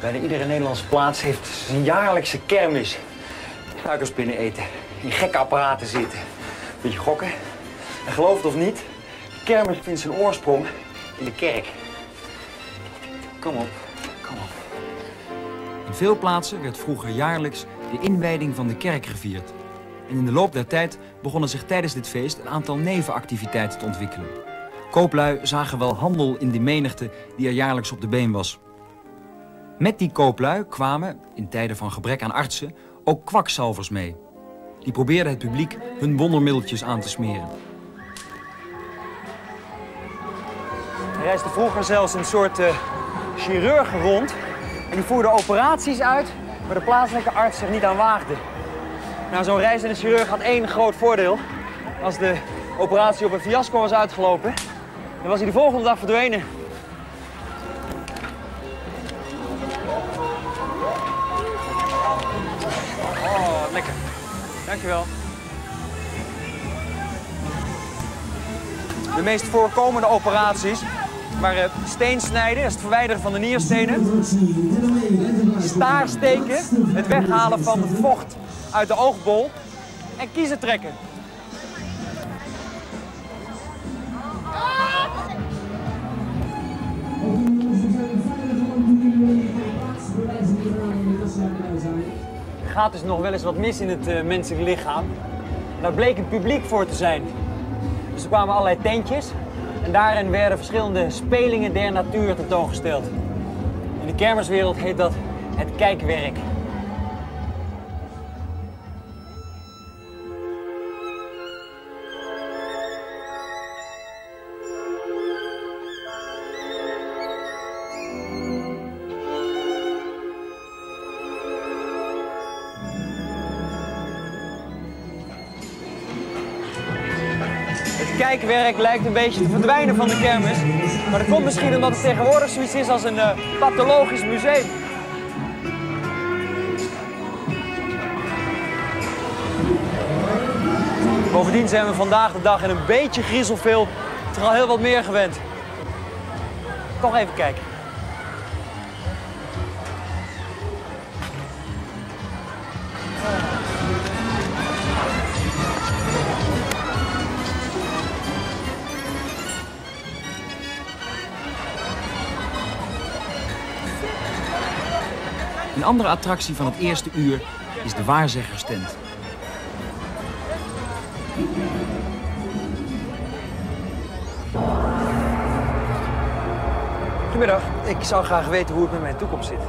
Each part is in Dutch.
Bijna iedere Nederlandse plaats heeft zijn jaarlijkse kermis. Suikerspinnen eten, in gekke apparaten zitten. Beetje gokken. En geloof het of niet, de kermis vindt zijn oorsprong in de kerk. Kom op, kom op. In veel plaatsen werd vroeger jaarlijks de inwijding van de kerk gevierd. En in de loop der tijd begonnen zich tijdens dit feest een aantal nevenactiviteiten te ontwikkelen. Kooplui zagen wel handel in de menigte die er jaarlijks op de been was. Met die kooplui kwamen, in tijden van gebrek aan artsen, ook kwakzalvers mee. Die probeerden het publiek hun wondermiddeltjes aan te smeren. Er reisde vroeger zelfs een soort uh, chirurgen rond. En die voerden operaties uit waar de plaatselijke arts zich niet aan waagde. Nou, zo'n reizende chirurg had één groot voordeel. Als de operatie op een fiasco was uitgelopen, dan was hij de volgende dag verdwenen. Oh, lekker. Dankjewel. De meest voorkomende operaties waren steensnijden, het verwijderen van de nierstenen. Staarsteken, het weghalen van het vocht uit de oogbol. En kiezen trekken. Gaat dus nog wel eens wat mis in het uh, menselijk lichaam. Daar bleek het publiek voor te zijn. Dus er kwamen allerlei tentjes en daarin werden verschillende spelingen der natuur tentoongesteld. In de kermiswereld heet dat het kijkwerk. Kijkwerk lijkt een beetje te verdwijnen van de kermis. Maar dat komt misschien omdat het tegenwoordig zoiets is als een uh, pathologisch museum. Bovendien zijn we vandaag de dag in een beetje griezelveel toch heel wat meer gewend. Toch even kijken. Een andere attractie van het eerste uur is de waarzeggerstent. Goedemiddag, ik zou graag weten hoe het met mijn toekomst zit.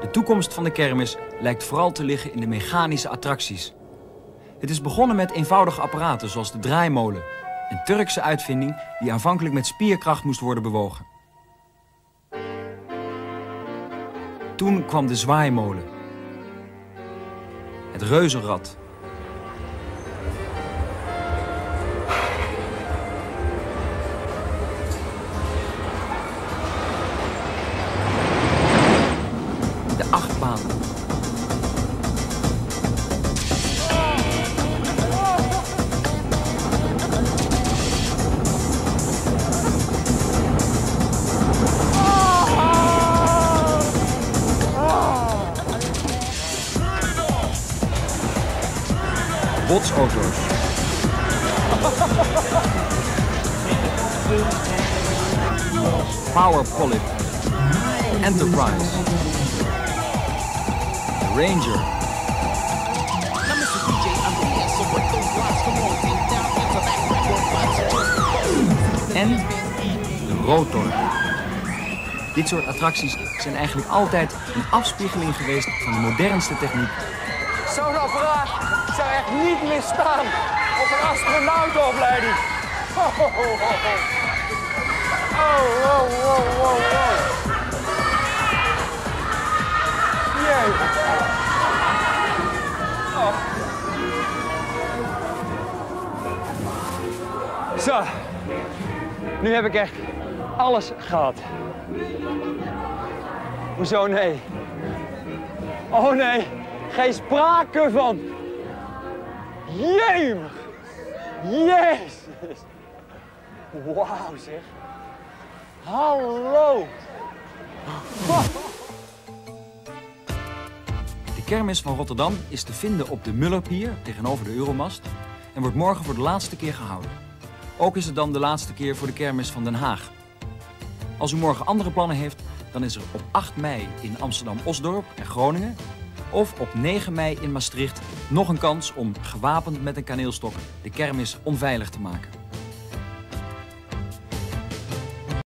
De toekomst van de kermis lijkt vooral te liggen in de mechanische attracties. Het is begonnen met eenvoudige apparaten zoals de draaimolen, een Turkse uitvinding die aanvankelijk met spierkracht moest worden bewogen. Toen kwam de zwaaimolen. Het reuzenrad. Botsauto's. Power Polyp. Enterprise. Ranger. En de rotor. Dit soort attracties zijn eigenlijk altijd een afspiegeling geweest van de modernste techniek. Zo'n apparaat zou echt niet misstaan op een astronautenopleiding. Oh, oh, oh, oh. Oh. Oh. Zo. Nu heb ik echt alles gehad. Hoezo nee? Oh nee, geen sprake van. Jemig. Jezus! Wauw zeg. Hallo! De kermis van Rotterdam is te vinden op de Mullerpier tegenover de Euromast en wordt morgen voor de laatste keer gehouden. Ook is het dan de laatste keer voor de kermis van Den Haag. Als u morgen andere plannen heeft, dan is er op 8 mei in Amsterdam-Osdorp en Groningen of op 9 mei in Maastricht nog een kans om gewapend met een kaneelstok de kermis onveilig te maken.